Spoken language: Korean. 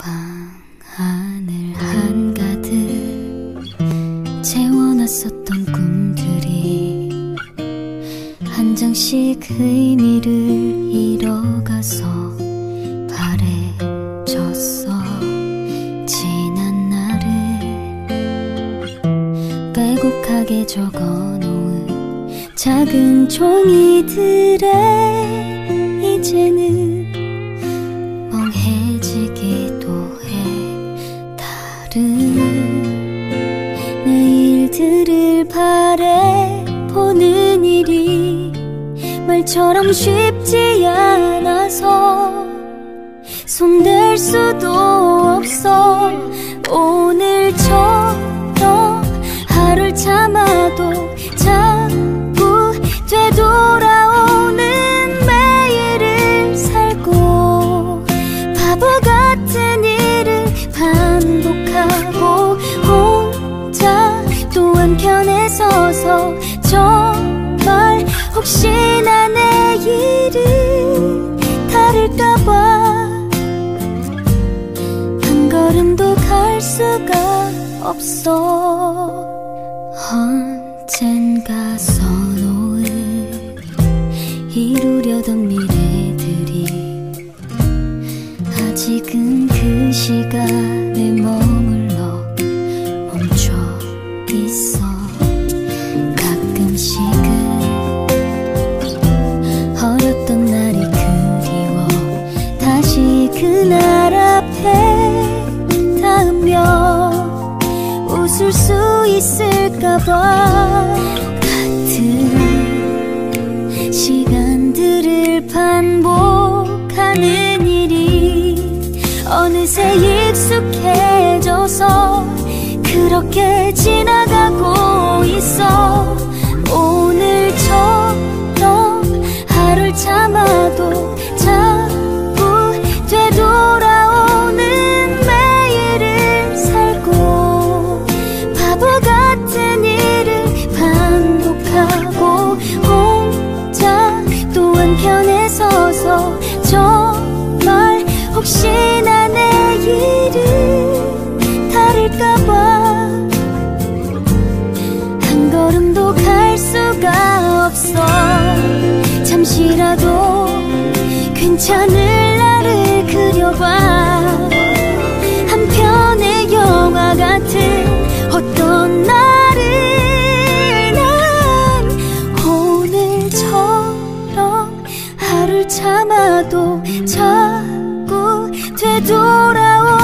방 하늘 한가득 채워놨었던 꿈들이 한 장씩 의미를 잃어가서 바래졌어. 지난 날을 빼곡하게 적어놓은 작은 종이들에 다른 내일들을 바래보는 일이 말처럼 쉽지 않아서 손댈 수도 한켠에 서서 정말 혹시나 내일이 다를까봐 한 걸음도 갈 수가 없어. 언젠가 써놓은 이루려던 미래들이 아직은 그 시간 있을까봐 같은 시간들을 반복하는 일이 어느새 익숙해져서 그렇게 지나가고 있어. 오늘처럼 하루를 참아도 자 괜찮을 나를 그려봐. 한 편의 영화 같은 어떤 날을 난 오늘처럼 하루를 참아도 자꾸 되돌아오